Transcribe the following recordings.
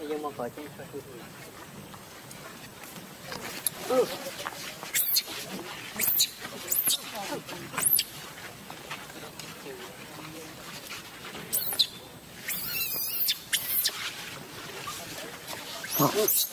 nhưng mà có trên ừ. Oh. Rồi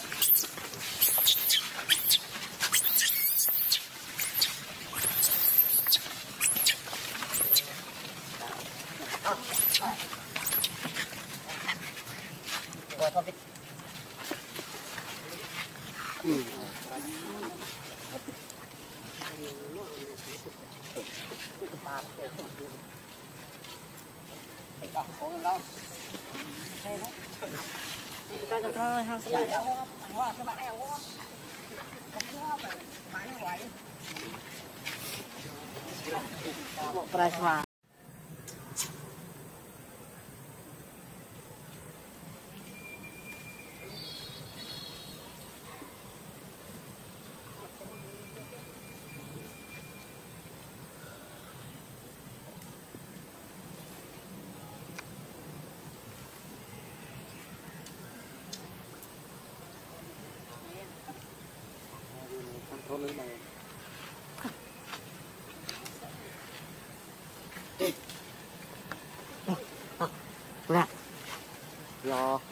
Ra. Lo.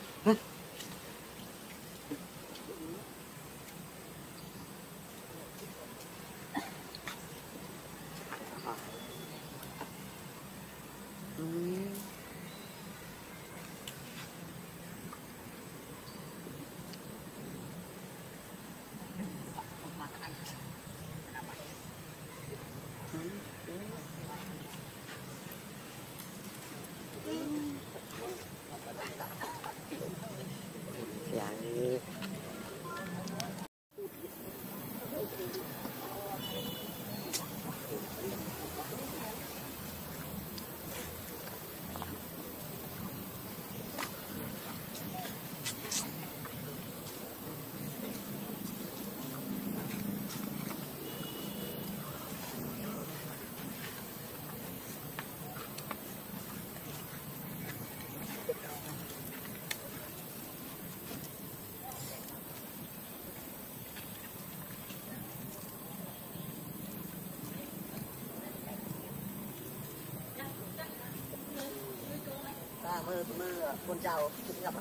เมื่อเมื่อคนเจ้าขึ้นกับ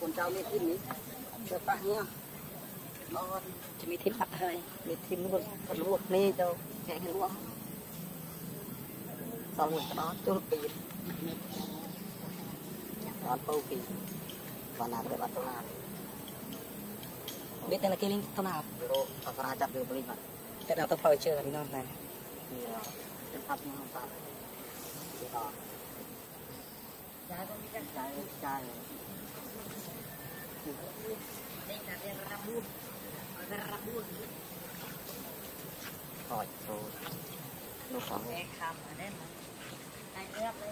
คนเจ้าไม่ทิ้นนี้เจ้าปะเนี่ยนอนจะมีทิมปัดให้มีทิมคนคนลวกนี่เจ้าแข่งลวกสองหมื่นก็นอนจุดปีนนอนปูปีวันนั้นเปิดวันตุลาเบ็ดแต่ละเกิ่งตุลาโลอัศราจับเรือบริบัติแต่เราต้องพอเชื่อกันน้องนะเป็นภาพที่น้องทราบ ปอยคำได้ไหมได้เลือกเลย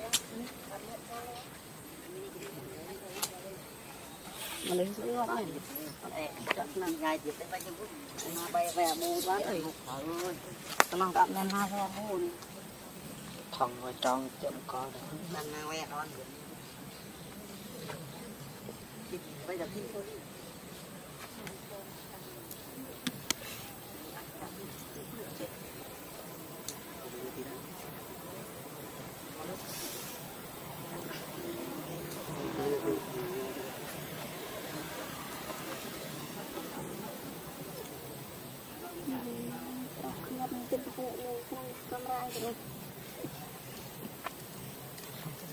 มันเลยซื้อว่าไม่เอ๊ะจักนั่งไงจิตไปยังพูดมาไปแหวมู๋ว่านเอ้ยหกเขเลยกลับแม่มาพ่อพูดทองไว้จองจมกอนนั่งไว้อน bây giờ kinh thôi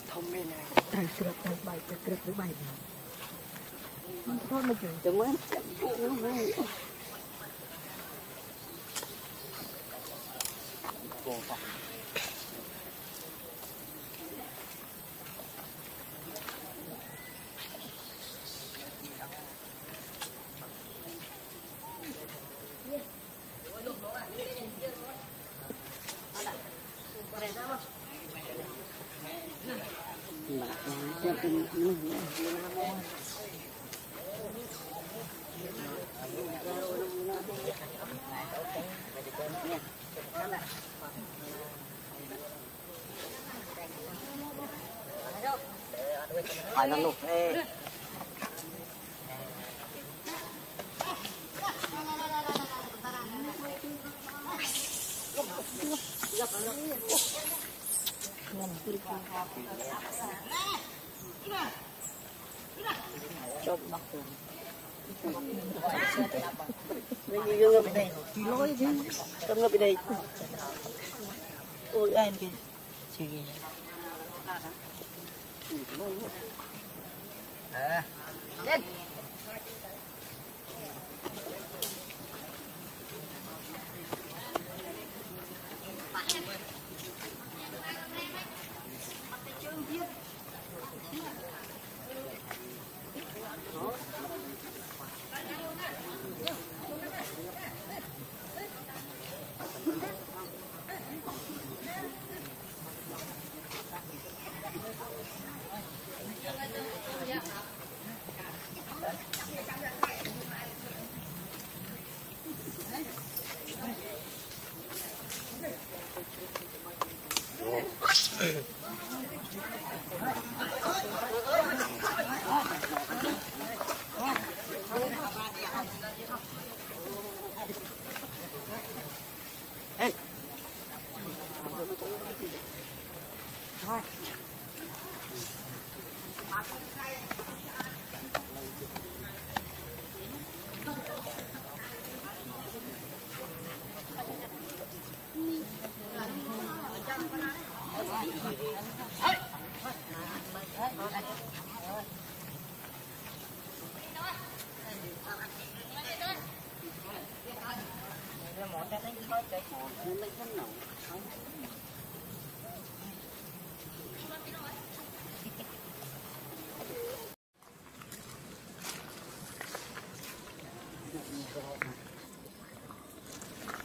thông minh này. Tay cực, tay bay, cực cực với bay này. 你们，你怎么么样？Phải là lục ê cho bắt được bây giờ dương đây. Thì lối chứ tâm ở đây. Ôi anh kìa. Chị lên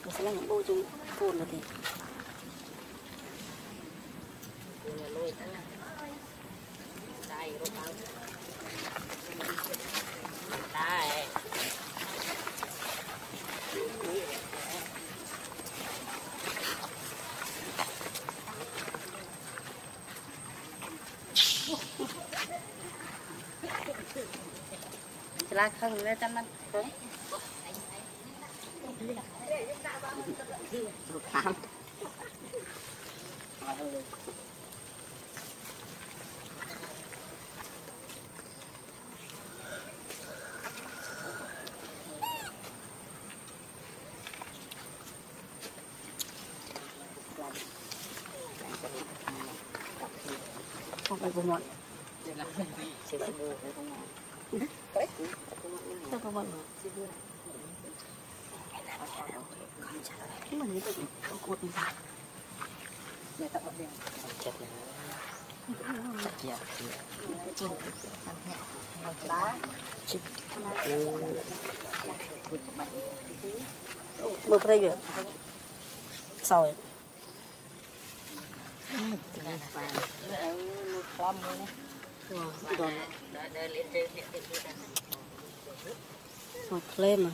Masalah nak bau jumpa pun nanti. Punya loy tanah. Dai rotang. Dai. Selamat menikmati. Bù với còn Mà claim à?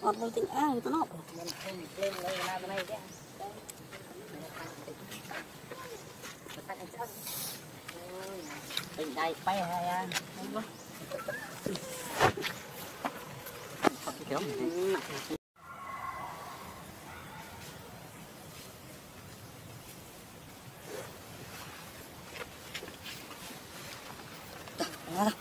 Ọt vô tính ai tao nộp Tình đây bay hay à Hãy subscribe cho kênh Ghiền Mì Gõ Để không bỏ lỡ những video hấp dẫn ได้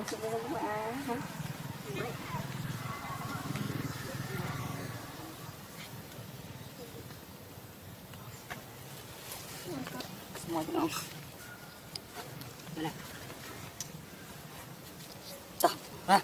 Semua tu dong. Mana? Dah, ha,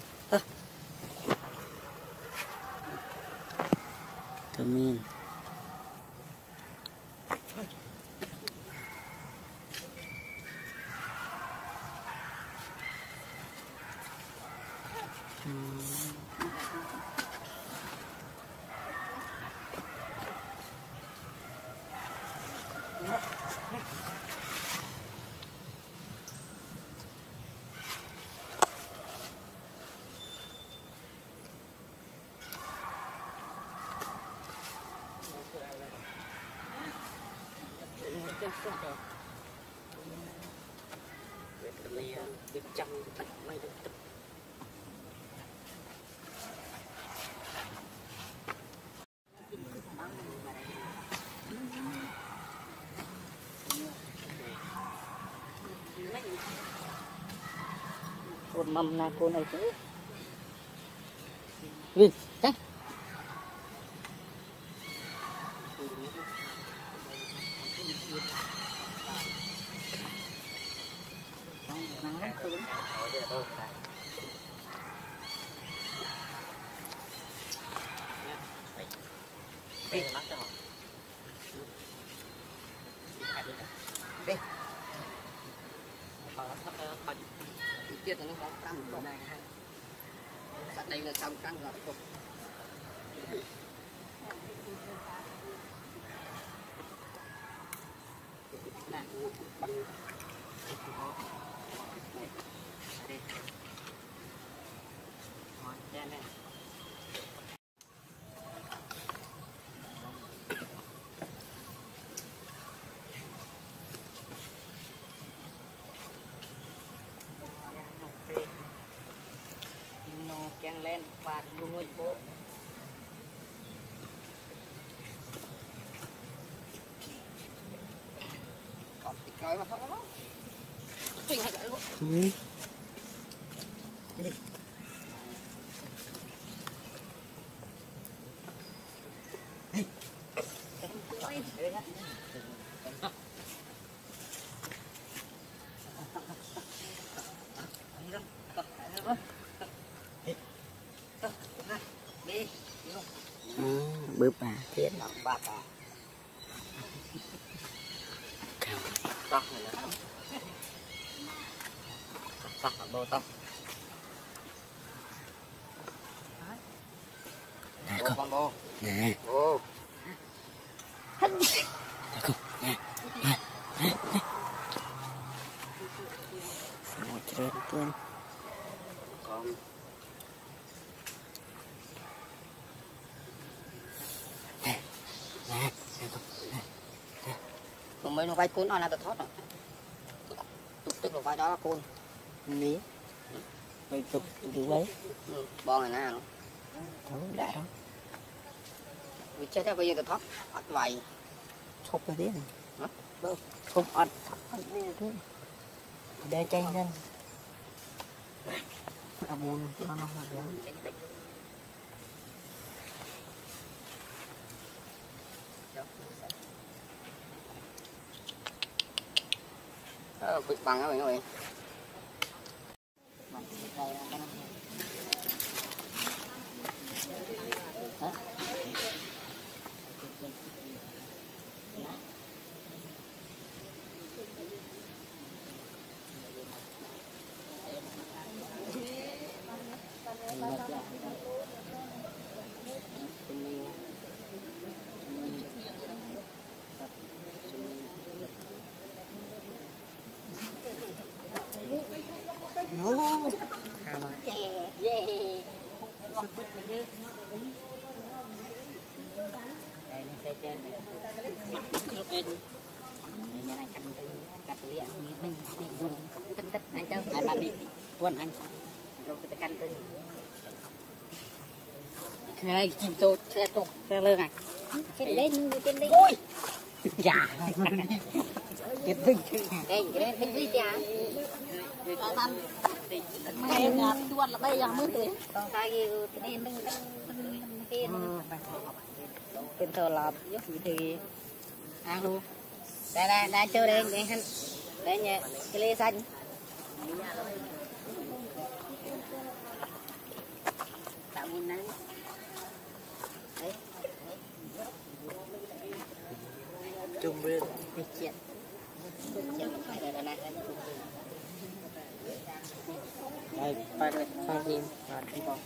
Con mầm là cô này chứ. Vì, chắc. Sẵn căn là xong Thank you. Lên và luôn ngồi bộ. Còn thì coi mà không có Trình hay cái Ừ. đi À, bướp à. thiết là bạc à Cao tóc này là tóc là bô tóc Nè con. con bô Nè. bô Nè con. Nè. Nè. Nè. Nè. Một trên trên. Nè. Nè. Nè con. Nè. tụi mấy nó vay cuốn nó là tao thoát rồi tức tức là vay đó là cuốn Mía. Mày chụp đi lấy. ừ, bo này nè Thấu đã đó. vì chết bây giờ tao thoát tiếng. Hả? Đâu. Thúc ăn. Ăn đi thôi. Để chanh lên. À buồn. Nó nó Ờ, bị bằng á bạn ơi. Nấu. เป็นไม่ได้กันกับเลี้ยงนี่ไม่ไม่ดุนตึ้งตึ้งนั่นเจ้าไอ้บ้านนี่ทวนอันเราจะกันตึ้งเคยกินโตเชื่อตกเชื่อเลิกอะเช่นเล่นเช่นเล่นโอ้ยอย่าเก็นตึ้งเอ้นเล่นเล่นวิทยาตอนนั้นไม่งานทวนแล้วไม่ยังมืดเลยตอนใครเป็นเป็นเป็นเป็นตัวลับยกวิธี ăn luôn. Đây đây đây chơi đây để hắn đây nhẹ cái ly xanh. Tạo nguồn nắng. Chung bên đi chuyện đây phải phải nhìn và đi vào.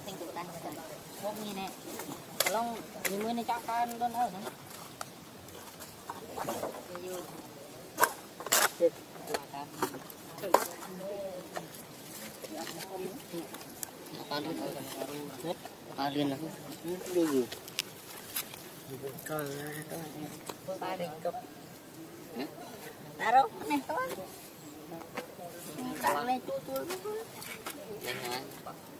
យ៉ាងណាបាសិងទៅដាច់ទៅមកនេះណែប្រឡងមួយមួយនេះចង់បានដល់អើហ្នឹងយូរទៀតតាមបានទៅទៅបានលឿនណាស់ Đi gì? còn ba đi cục Taro, này thôi. Taro này tu tu. Đây hả? Taro đi vậy. Trên lên. Trong quân cổ.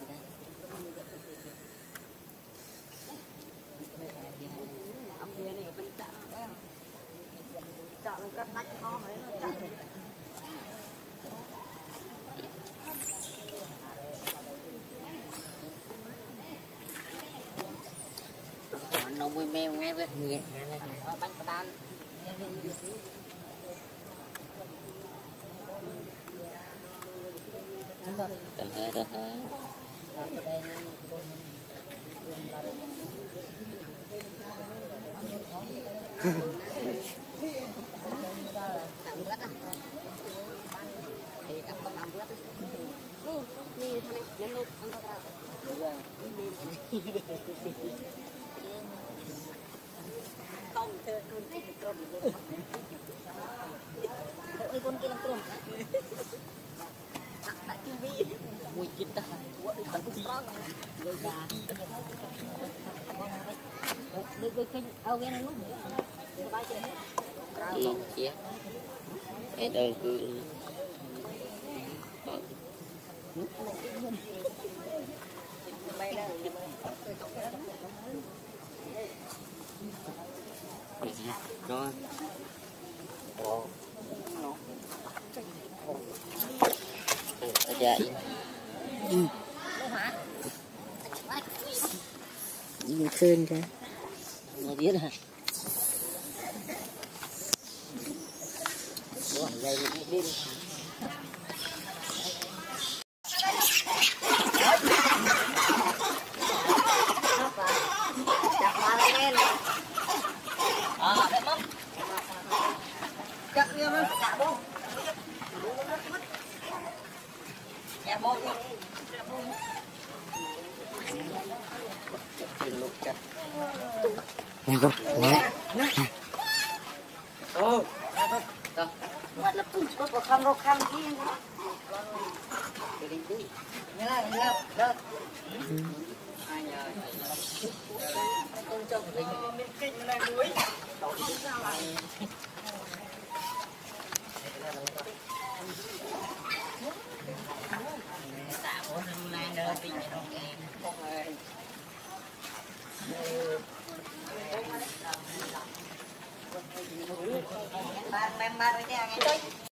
mùi mèo ngay với Nhiệt. Ở bánh đan. Cần hơi đó hả? Ôi con kia làm trộm. Mùi chít đó. Được được kinh ao viên luôn. Ba chị. Ừ. Cái đơn cứ Bay đây. Rồi. Ồ. Ở dậy. Nhìn sơn kìa. Nghe biết hả? Ủa, dậy đi đi. rồi nè, nghe tôi.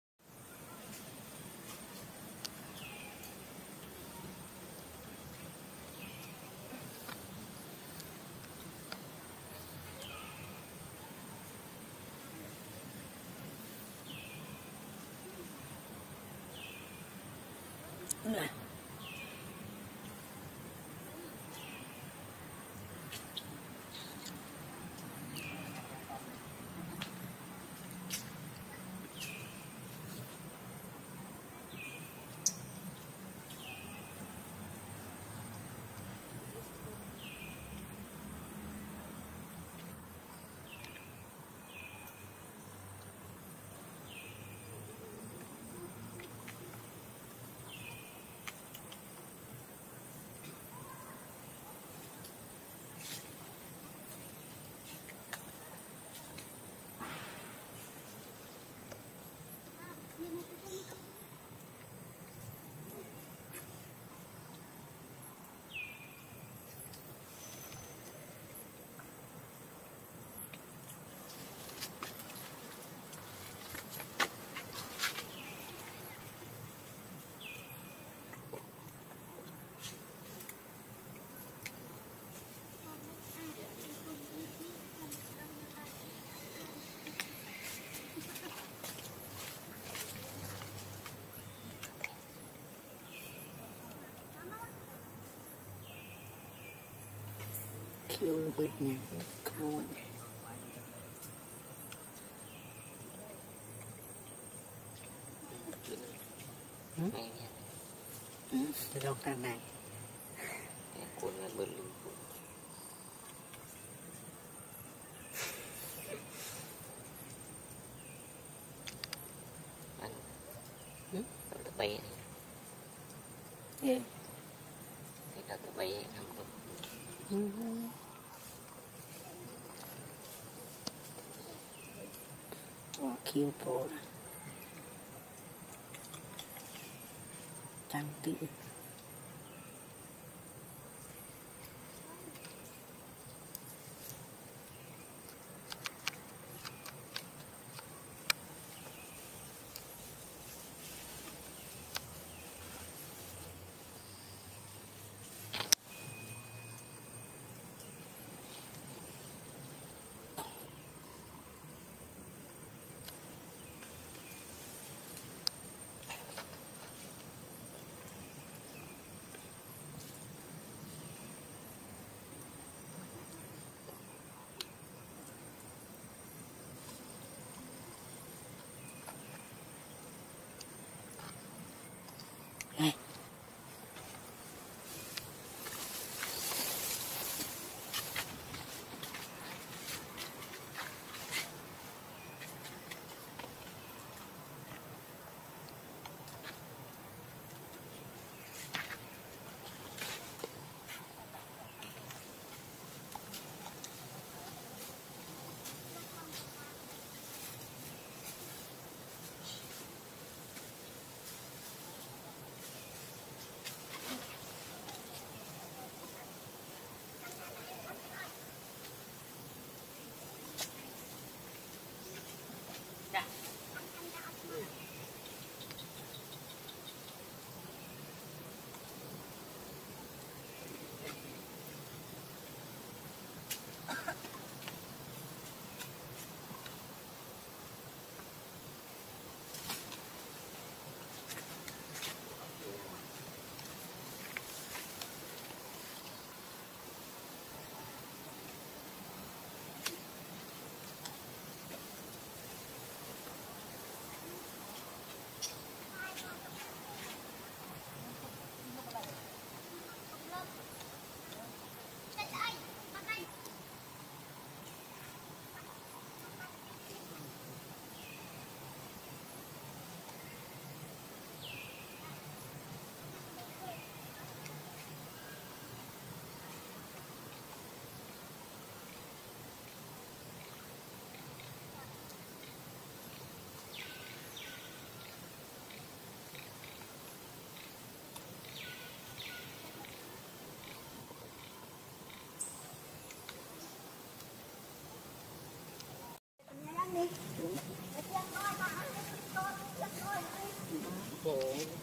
Kêu with nhà Come on. đâu Hmm? này cuốn là bớt anh bay yeah. thì tập tập bay không được aqui o pó. Cantinho.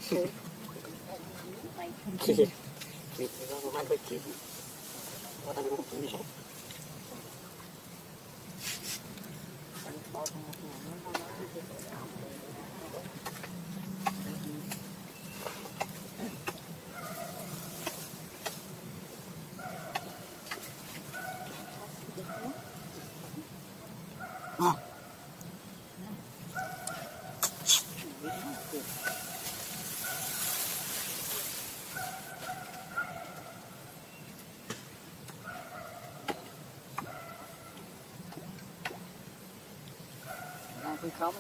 是谢。谢我还 không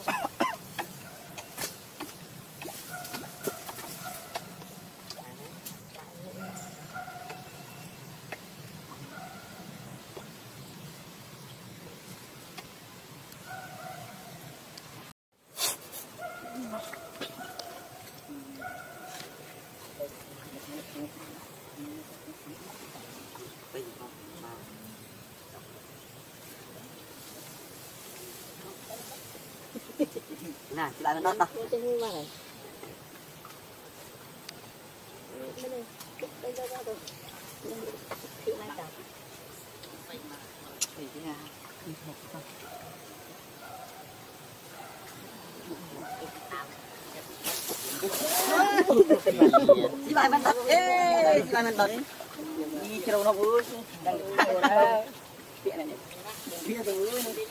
Thank you. Nè, lại bên đó. Chị. Ê, chị. Đi chơi đâu nó vui. Đang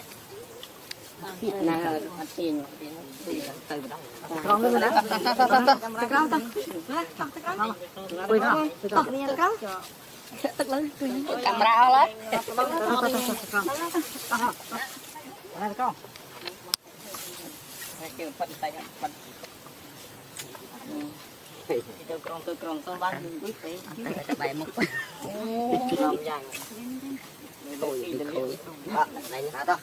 này. Phía từ Nah, atin. con lên đó. Ta ta ta ta ta. Ta con ta. Quỳ nó. Ta ta con. Tức lên. Camera lah. Đây con. Kêu phật tay phật. Tôi krong tôi krong tôi bán quý phí. Bài mục. Làm dài. Tôi đi thôi. À, này hả ta.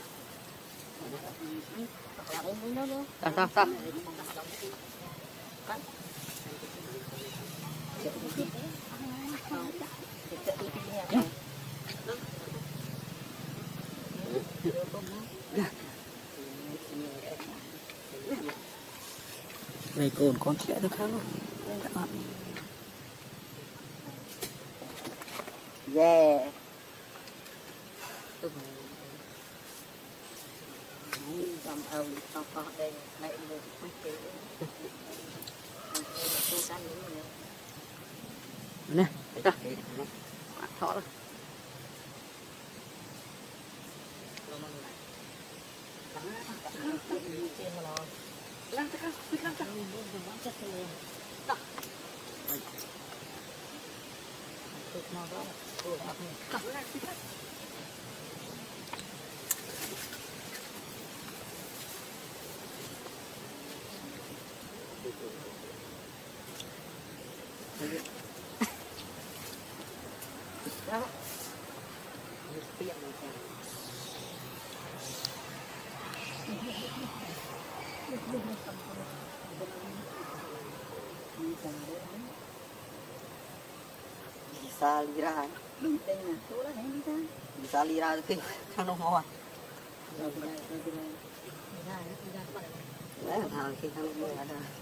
Ta ta ta. Đây cồn con sẽ được không? Yeah. Cầm âu to to đây lại được quý phí. Tôi ăn những người. Nè, ta. Thọ đó. Bisa lira. Bisa lira tu kan no khi Nah, hal kita mau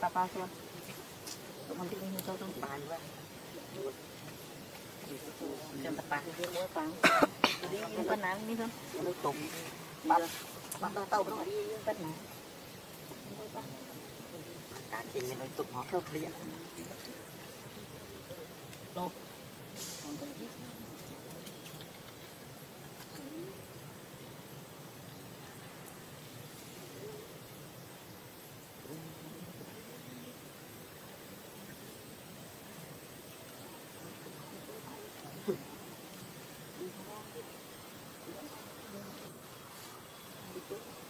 Papa tuan. Tụi mình đi cho trong bàn vậy. Trong tập bàn, thì mỗi bàn, Đi bên nào đi không? Nó tụng. Bắt bắt tao tao nó đi Bên nào? cả chị mình tụng họ theo liền. Thank you.